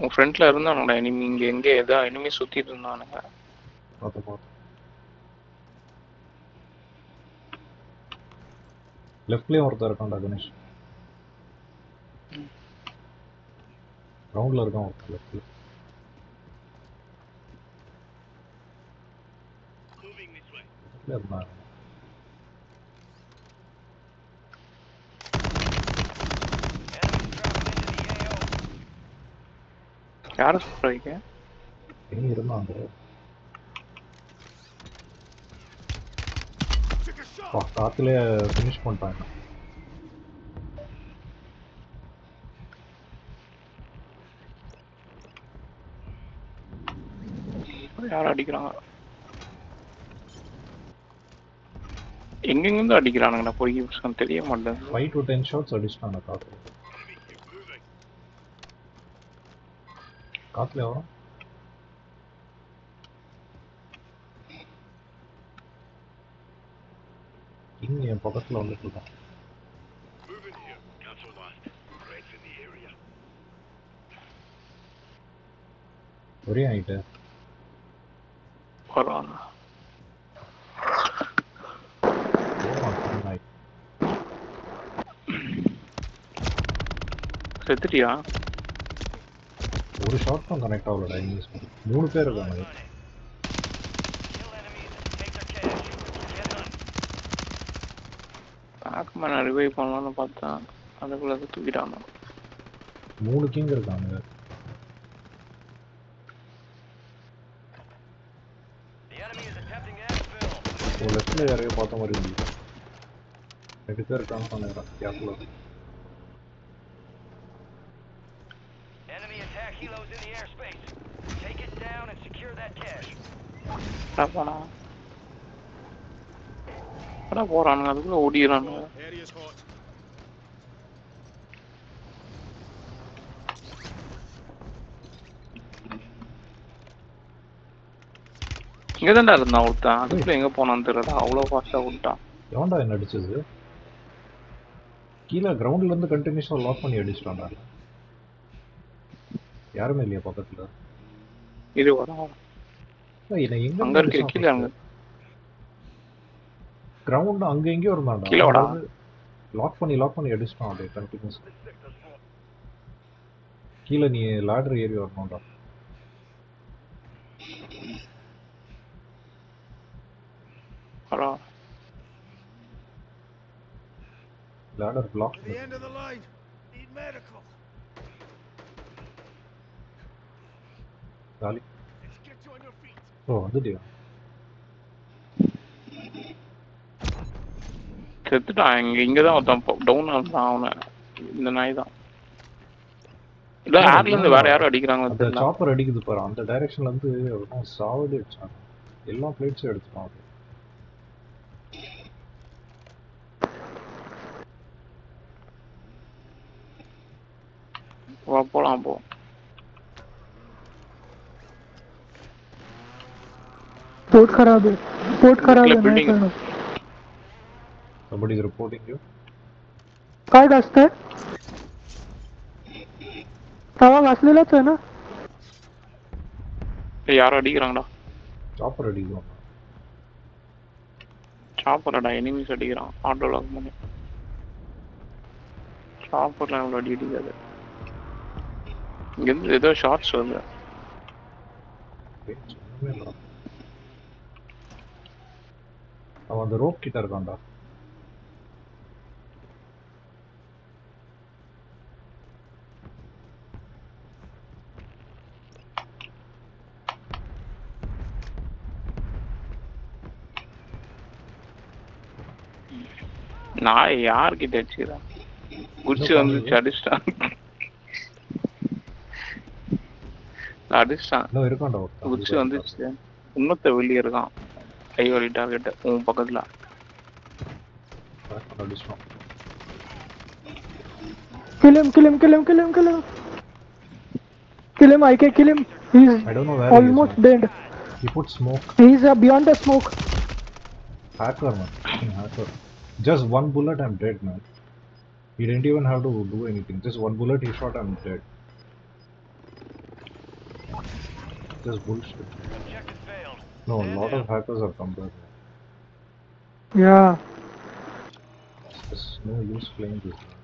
உன் ஃப்ரண்ட்ல இருந்தானுடா எனிமி இங்க எங்க ஏதோ எனிமி சுத்திட்டு இருந்தானுங்க. லெஃப்ட்லேயும் ஒருத்தர் இருக்கான்டா கணேஷ். கிரவுண்டில் இருக்கான் ஒருத்தர் லெஃப்டில் லெஃப்டில் யார சொல்றீங்க? வா, காத்துலயே ஃபினிஷ் பண்ணிட்டாங்க. யாரும் அடிக்கிறாங்க? எங்கெங்கிருந்து அடிக்கிறானுங்கடா பொறுக்கி பசங்க தெரிய மாட்டேங்குது. ஃபைவ் டு டென் ஷாட்ஸ் அடிச்சிட்டாங்க காத்துல. காத்துல வரும். இங்க என் பக்கத்துல வந்துட்டு இருக்கான். Moving here. Cancel last. Threats in the area. ஒரே ஆயிட்டு வருவாங்க செத்துட்டியா ஒரு தான் கனெக்ட் ஆகலடா இங்கிலீஷ் மூணு பேர் இருக்காங்க. பேக் மேன ரிவைவ் பண்ணலாம்னு பார்த்தா அதுக்குள்ள அதை தூக்கிட்டாங்க. மூணு கிங் இருக்காங்க. ஒரு லெஃப்ட்ல யாரையோ பார்த்த மாதிரி இருந்துச்சு ரெண்டு பேர் இருக்காங்க கேப்ல attack helos in the airspace. Take it down and secure that cache. என்ன போறானுங்க அதுக்குள்ள hot. இங்க தான்டா இருந்தான் ஒருத்தன். அதுக்குள்ள எங்க போனான்னு தெரியல அவ்வளவு ஃபாஸ்டா விட்டான் எவன்டா என்ன அடிச்சது? கீழே கிரவுண்ட்ல இருந்து கண்டினியூஸா லாக் பண்ணி அடிச்சிட்டான்டா. யாருமே இல்லையா பக்கத்துல? இது வரும். ஏய், என்னை எங்க அங்க இருக்கு கீழே அங்க. கிரவுண்ட் அங்க எங்கேயோ இருந்தான்டா கீழே வாடா. லாக் பண்ணி லாக் பண்ணி அடிச்சிட்டான் அப்படியே கண்டினியூஸ் கீழே நீ லேடர் ஏறி வரணும்டா. வரோம் ladder block The end of the line. Need medical. காலி. ஓ வந்துட்டியா செத்துட்டான் இங்க இங்கதான் ஒருத்தன் டவுன் இருந்தான் அவனை இந்த நாய் தான் இல்ல ஏர்ல இருந்து வேற யாரும் அடிக்கிறாங்க அந்த சாப்பர் அடிக்குது பாரு அந்த டைரக்ஷன்ல இருந்து அவன் சாவடி அடிச்சான் எல்லா பிளேட்ஸும் எடுத்துட்டான் அது வா போலாம் போ. पोर्ट खराब है पोर्ट खराब है बिल्डिंग- नहीं करना somebody is reporting you काय असतंय तवा घासलेलाच आहे ना ஏய், யாரும் அடிக்கிறாங்கடா சாப்பர் அடிக்குது சாப்பர்டா எனிமிஸ் அடிக்கிறான் ஆட்டோ லாக் பண்ணி சாப்பர்லாம் இவ்வளோ அடி அடிக்காது இங்கேருந்து ஏதோ ஷார்ட்ஸ் வருது அவன் அந்த ரோப் கிட்ட இருக்கான்டா நான் யார்கிட்ட வச்சுக்கிறேன் குச்சி வந்துச்சு அடிச்சிட்டான் அடிச்சிட்டான் குச்சி வந்துச்சு இன்னொத்த வெளியே இருக்கான் I already target the own pakadla. Kill him, kill him, kill him, kill him, kill him. Kill him, IK, kill him. He's I don't know where almost he is, dead. He put smoke. He's uh, beyond the smoke. Hacker, man. Hacker. Just one bullet, I'm dead, man. He didn't even have to do anything. Just one bullet he shot, I'm dead. Just bullshit. Objective failed. No, a lot of hackers have come back. Yeah. There's no use playing this. game.